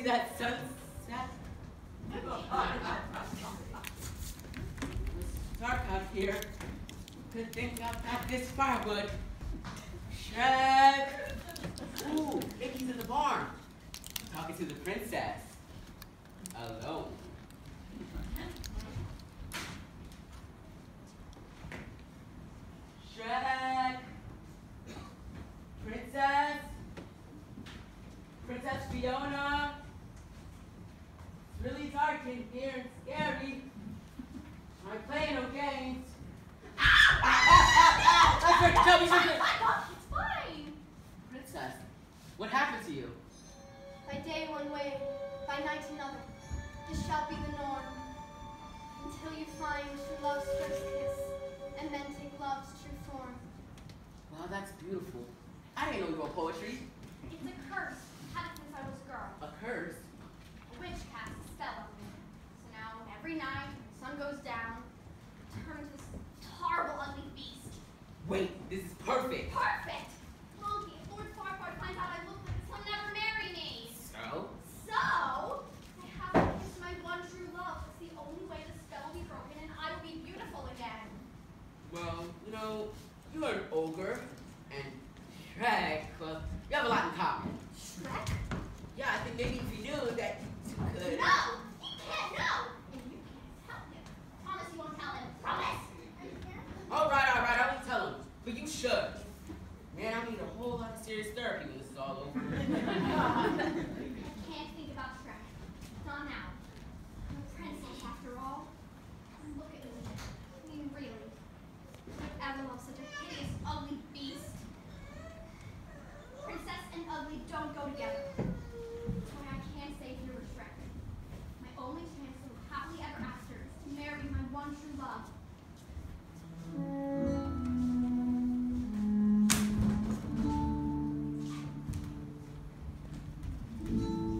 see that sunset? it's dark out here. Good thing I've got this firewood. Shrek! Ooh, Mickey's in the barn. Talking to the princess. Alone. Shrek! Princess! Princess Fiona! It's really dark in here and scary. Am I playing no games? Ah! Ah! Ah! Ah! That's right, tell me something! It's fine. Princess, what happened to you? By day one way, by night another. This shall be the norm. Until you find true love's first kiss, and then take love's true form. Wow, that's beautiful. I didn't know you wrote poetry. It's a curse. Had it since I was a girl. A curse? A witch cast a spell on me. So now, every night, when the sun goes down, I turn into this horrible, ugly beast. Wait, this is perfect. Perfect! Donkey, if Lord Farquaad finds out I look like this, he'll never marry me. So? So, I have to kiss my one true love. It's the only way the spell will be broken and I will be beautiful again. Well, you know, you're an ogre, and Shrek, well, you have a lot in common. Shrek? Yeah, I think maybe But you should. Man, I need a whole lot of serious therapy when this is all over. I can't think about Shrek. Not now. I'm a princess after all. Look at me. I mean, really. Would ever love such a hideous, ugly beast? Princess and ugly don't go together.